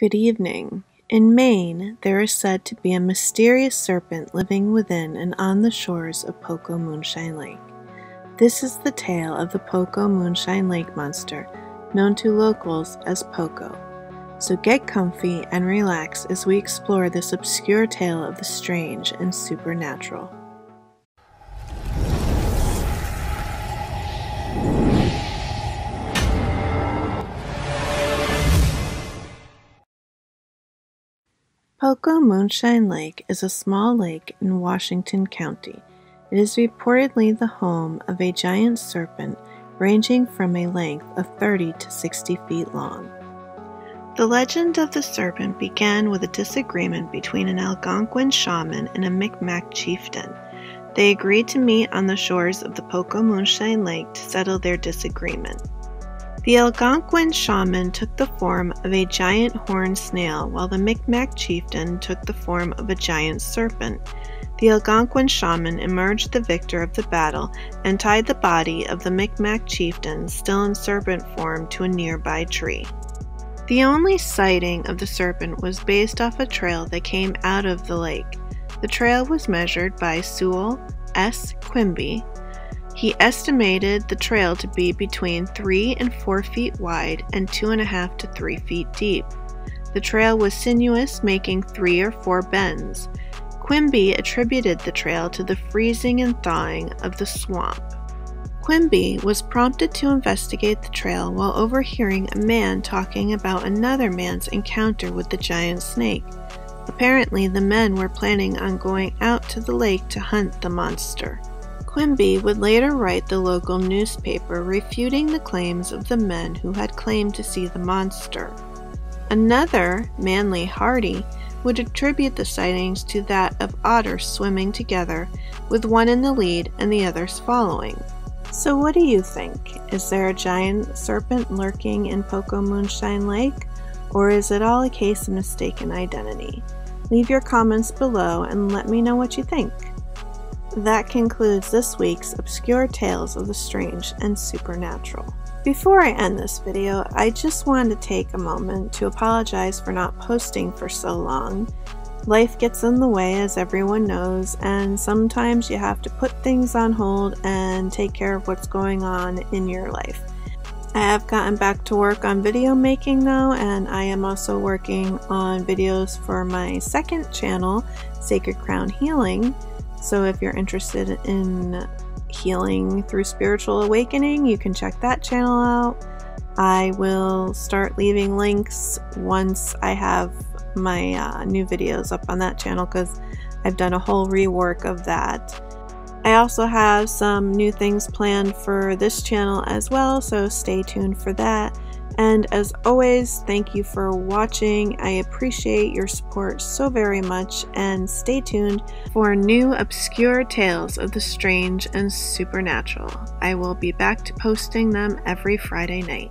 Good evening. In Maine, there is said to be a mysterious serpent living within and on the shores of Pocomoonshine Lake. This is the tale of the Pocomoonshine Lake monster, known to locals as Poco. So get comfy and relax as we explore this obscure tale of the strange and supernatural. Pocomoonshine Lake is a small lake in Washington County. It is reportedly the home of a giant serpent ranging from a length of 30 to 60 feet long. The legend of the serpent began with a disagreement between an Algonquin shaman and a Micmac chieftain. They agreed to meet on the shores of the Pocomoonshine Lake to settle their disagreement. The Algonquin shaman took the form of a giant horned snail, while the Micmac chieftain took the form of a giant serpent. The Algonquin shaman emerged the victor of the battle and tied the body of the Micmac chieftain, still in serpent form, to a nearby tree. The only sighting of the serpent was based off a trail that came out of the lake. The trail was measured by Sewell S. Quimby, he estimated the trail to be between 3 and 4 feet wide and 2.5 to 3 feet deep. The trail was sinuous, making 3 or 4 bends. Quimby attributed the trail to the freezing and thawing of the swamp. Quimby was prompted to investigate the trail while overhearing a man talking about another man's encounter with the giant snake. Apparently, the men were planning on going out to the lake to hunt the monster. Quimby would later write the local newspaper refuting the claims of the men who had claimed to see the monster. Another, Manly Hardy, would attribute the sightings to that of otters swimming together, with one in the lead and the others following. So, what do you think? Is there a giant serpent lurking in Pocomoonshine Lake, or is it all a case of mistaken identity? Leave your comments below and let me know what you think. That concludes this week's Obscure Tales of the Strange and Supernatural. Before I end this video, I just wanted to take a moment to apologize for not posting for so long. Life gets in the way, as everyone knows, and sometimes you have to put things on hold and take care of what's going on in your life. I have gotten back to work on video making now, and I am also working on videos for my second channel, Sacred Crown Healing. So if you're interested in healing through spiritual awakening, you can check that channel out. I will start leaving links once I have my uh, new videos up on that channel because I've done a whole rework of that. I also have some new things planned for this channel as well, so stay tuned for that. And as always, thank you for watching. I appreciate your support so very much, and stay tuned for new obscure tales of the strange and supernatural. I will be back to posting them every Friday night.